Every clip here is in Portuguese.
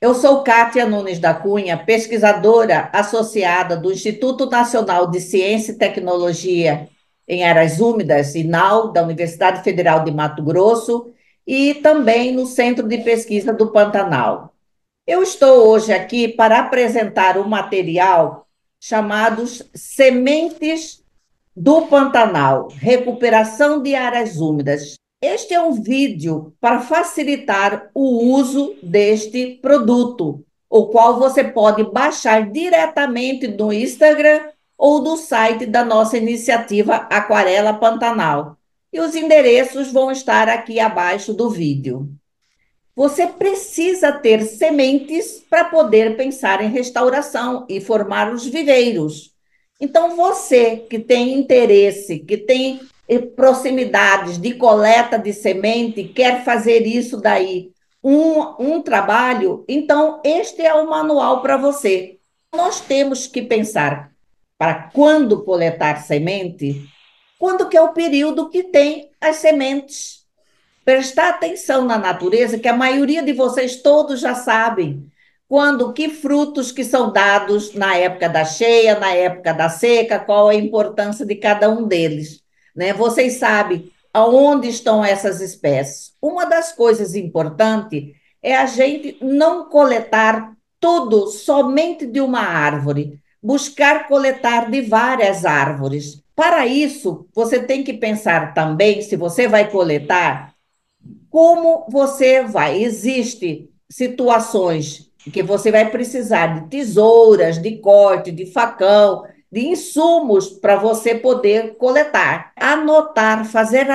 Eu sou Kátia Nunes da Cunha, pesquisadora associada do Instituto Nacional de Ciência e Tecnologia em Áreas Úmidas, INAU, da Universidade Federal de Mato Grosso, e também no Centro de Pesquisa do Pantanal. Eu estou hoje aqui para apresentar um material chamado Sementes do Pantanal, Recuperação de Áreas Úmidas. Este é um vídeo para facilitar o uso deste produto, o qual você pode baixar diretamente no Instagram ou do site da nossa iniciativa Aquarela Pantanal. E os endereços vão estar aqui abaixo do vídeo. Você precisa ter sementes para poder pensar em restauração e formar os viveiros. Então, você que tem interesse, que tem proximidades de coleta de semente, quer fazer isso daí, um, um trabalho, então este é o manual para você. Nós temos que pensar para quando coletar semente, quando que é o período que tem as sementes. Prestar atenção na natureza, que a maioria de vocês todos já sabem. Quando que frutos que são dados na época da cheia, na época da seca, qual a importância de cada um deles. Né? Vocês sabem aonde estão essas espécies. Uma das coisas importantes é a gente não coletar tudo somente de uma árvore, buscar coletar de várias árvores. Para isso, você tem que pensar também, se você vai coletar, como você vai. Existem situações que você vai precisar de tesouras, de corte, de facão, de insumos para você poder coletar, anotar, fazer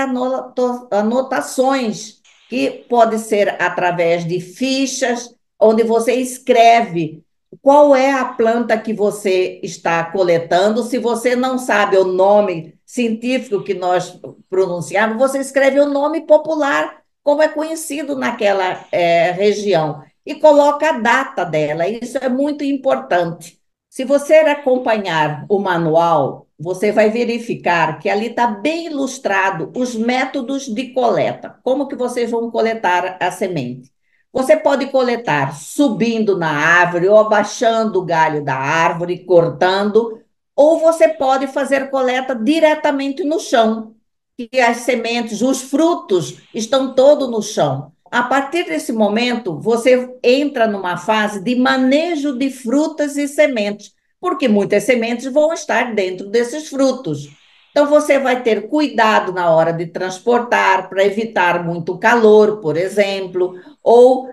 anotações, que pode ser através de fichas, onde você escreve qual é a planta que você está coletando. Se você não sabe o nome científico que nós pronunciamos, você escreve o nome popular, como é conhecido naquela é, região, e coloca a data dela. Isso é muito importante. Se você acompanhar o manual, você vai verificar que ali está bem ilustrado os métodos de coleta. Como que vocês vão coletar a semente? Você pode coletar subindo na árvore ou abaixando o galho da árvore, cortando, ou você pode fazer coleta diretamente no chão, que as sementes, os frutos estão todos no chão. A partir desse momento, você entra numa fase de manejo de frutas e sementes, porque muitas sementes vão estar dentro desses frutos. Então, você vai ter cuidado na hora de transportar, para evitar muito calor, por exemplo, ou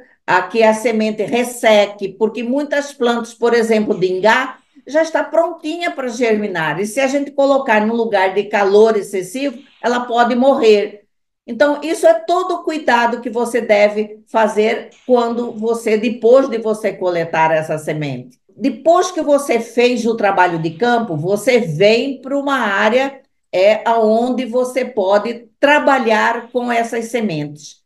que a semente resseque, porque muitas plantas, por exemplo, de ingá, já está prontinha para germinar. E se a gente colocar no lugar de calor excessivo, ela pode morrer. Então, isso é todo o cuidado que você deve fazer quando você, depois de você coletar essa semente. Depois que você fez o trabalho de campo, você vem para uma área é aonde você pode trabalhar com essas sementes.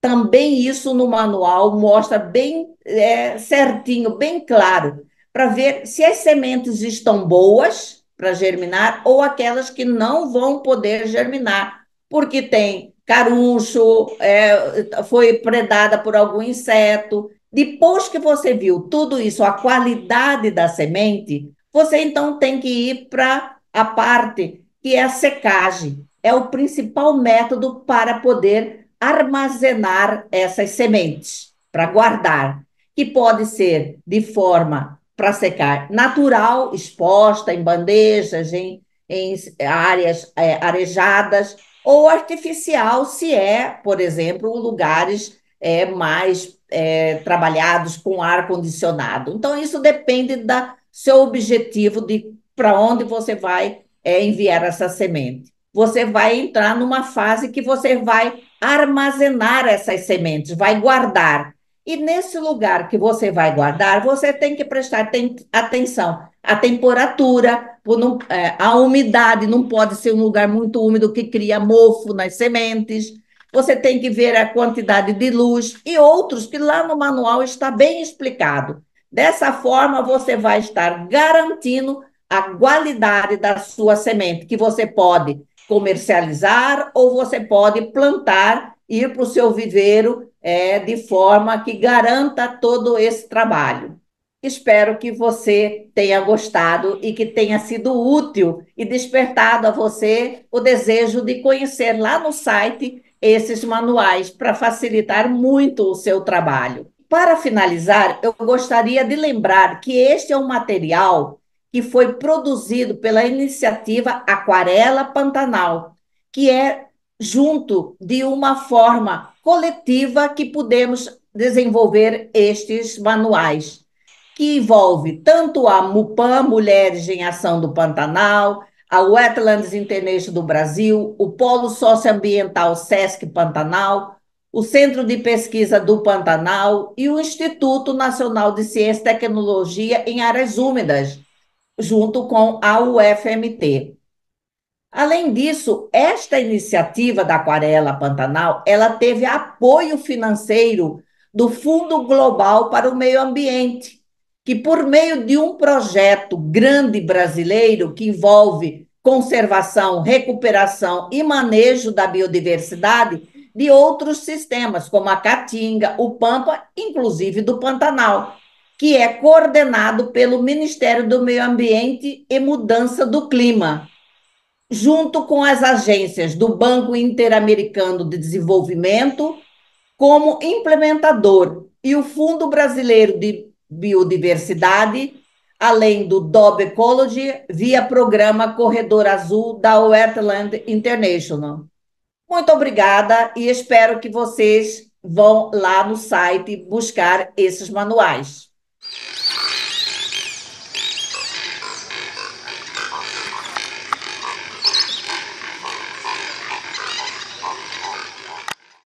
Também isso no manual mostra bem é, certinho, bem claro, para ver se as sementes estão boas para germinar ou aquelas que não vão poder germinar, porque tem caruncho, é, foi predada por algum inseto. Depois que você viu tudo isso, a qualidade da semente, você então tem que ir para a parte que é a secagem. É o principal método para poder armazenar essas sementes, para guardar, que pode ser de forma para secar natural, exposta em bandejas, em, em áreas é, arejadas, ou artificial, se é, por exemplo, lugares é, mais é, trabalhados com ar condicionado. Então, isso depende do seu objetivo de para onde você vai é, enviar essa semente. Você vai entrar numa fase que você vai armazenar essas sementes, vai guardar. E nesse lugar que você vai guardar, você tem que prestar atenção à temperatura, não, é, a umidade não pode ser um lugar muito úmido que cria mofo nas sementes. Você tem que ver a quantidade de luz e outros que lá no manual está bem explicado. Dessa forma, você vai estar garantindo a qualidade da sua semente, que você pode comercializar ou você pode plantar, ir para o seu viveiro é, de forma que garanta todo esse trabalho. Espero que você tenha gostado e que tenha sido útil e despertado a você o desejo de conhecer lá no site esses manuais para facilitar muito o seu trabalho. Para finalizar, eu gostaria de lembrar que este é um material que foi produzido pela iniciativa Aquarela Pantanal, que é junto de uma forma coletiva que podemos desenvolver estes manuais, que envolve tanto a MUPAN, Mulheres em Ação do Pantanal, a Wetlands International do Brasil, o Polo Socioambiental SESC Pantanal, o Centro de Pesquisa do Pantanal e o Instituto Nacional de Ciência e Tecnologia em Áreas Úmidas, junto com a UFMT. Além disso, esta iniciativa da Aquarela Pantanal, ela teve apoio financeiro do Fundo Global para o Meio Ambiente, que por meio de um projeto grande brasileiro que envolve conservação, recuperação e manejo da biodiversidade de outros sistemas, como a Caatinga, o Pampa, inclusive do Pantanal, que é coordenado pelo Ministério do Meio Ambiente e Mudança do Clima junto com as agências do Banco Interamericano de Desenvolvimento, como implementador, e o Fundo Brasileiro de Biodiversidade, além do DOB Ecology, via programa Corredor Azul da Wetland International. Muito obrigada e espero que vocês vão lá no site buscar esses manuais.